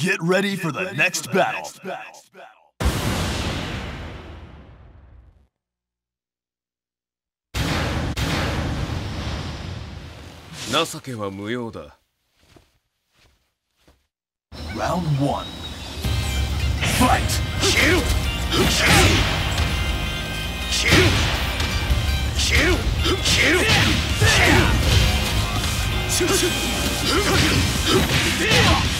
Get ready for the, ready next, for the battle. next battle. Round one. Fight! Kill! Kill! Kill! Kill! Kill! Kill! Kill!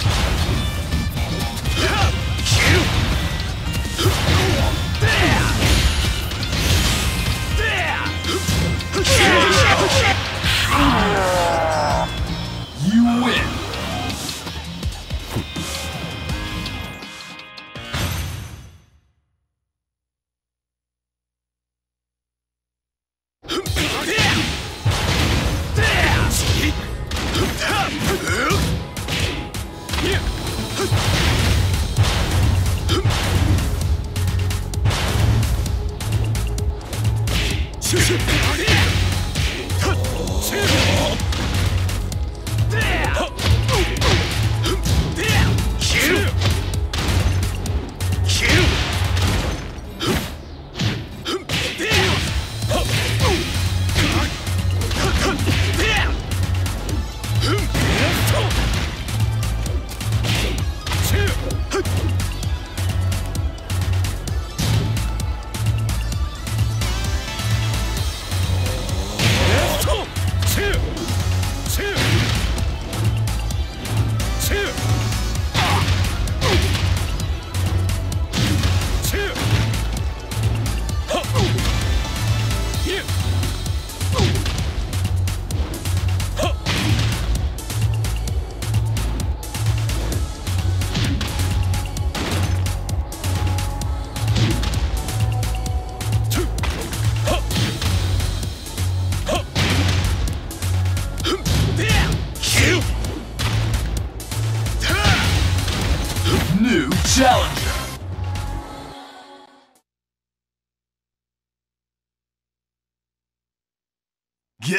You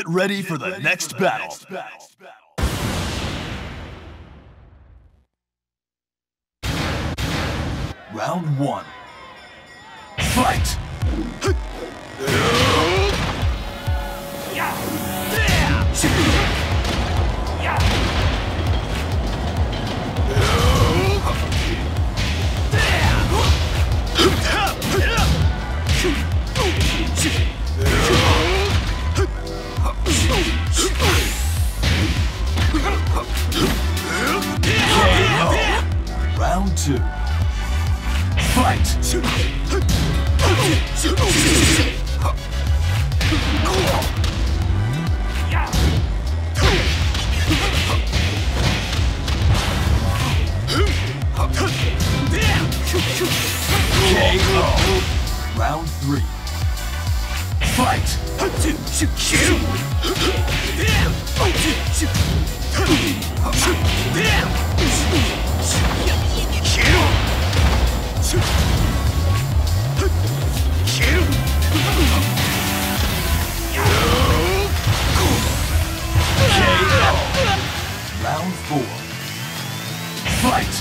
ready for the next battle. Round one. Fight! Round two. Fight! Round four. Fight!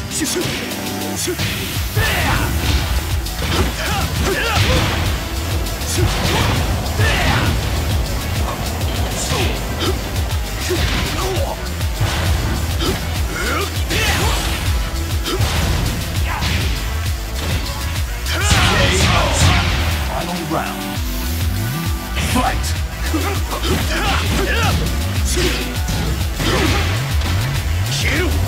Final round. Fight! 消えろ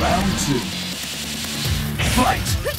Round two. Fight!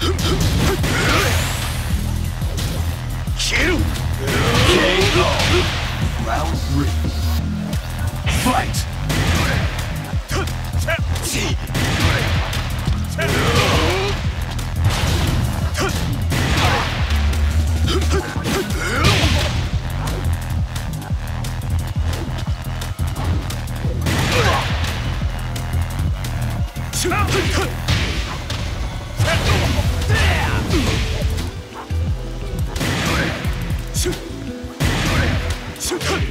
Kill! KO! Round three. Fight! KO!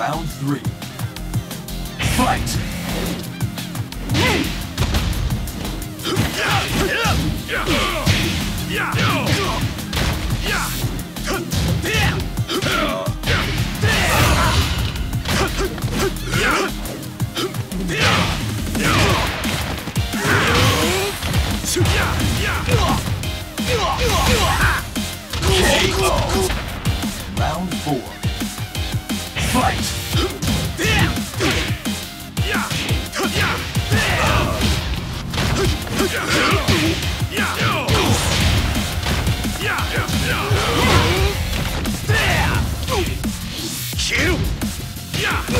Round three. Fight! KO.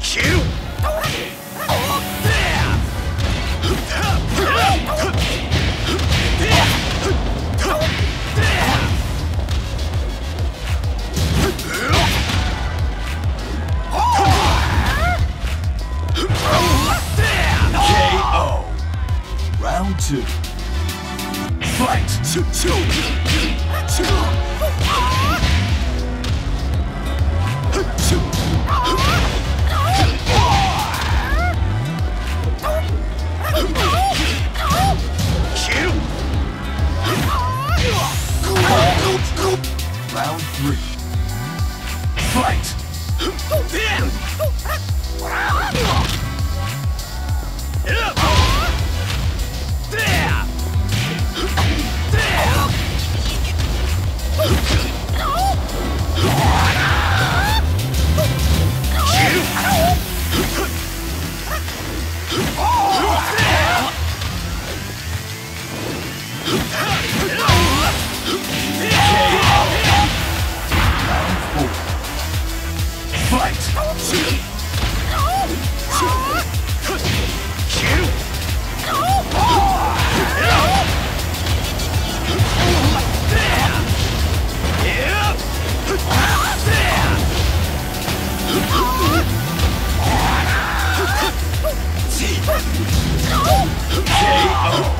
KO. Round three. Fight! Fight! Okay.